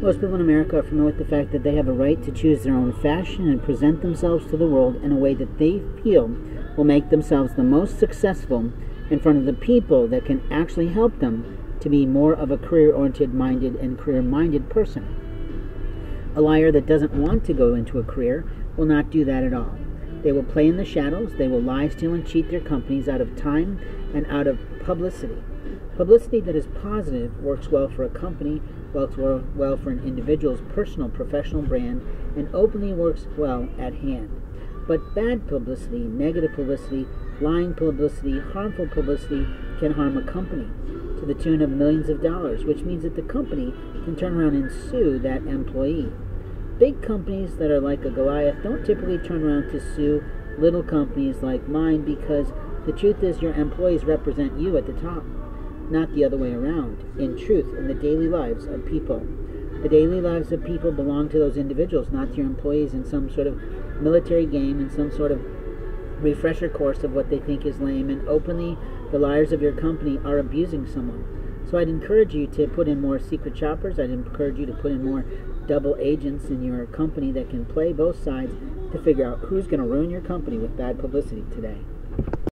Most people in America are familiar with the fact that they have a right to choose their own fashion and present themselves to the world in a way that they feel will make themselves the most successful in front of the people that can actually help them to be more of a career oriented minded and career minded person. A liar that doesn't want to go into a career will not do that at all. They will play in the shadows, they will lie, steal, and cheat their companies out of time and out of publicity. Publicity that is positive works well for a company, works well for an individual's personal professional brand, and openly works well at hand. But bad publicity, negative publicity, lying publicity, harmful publicity can harm a company to the tune of millions of dollars, which means that the company can turn around and sue that employee. Big companies that are like a Goliath don't typically turn around to sue little companies like mine because the truth is your employees represent you at the top not the other way around. In truth, in the daily lives of people. The daily lives of people belong to those individuals, not to your employees in some sort of military game, in some sort of refresher course of what they think is lame, and openly the liars of your company are abusing someone. So I'd encourage you to put in more secret shoppers. I'd encourage you to put in more double agents in your company that can play both sides to figure out who's going to ruin your company with bad publicity today.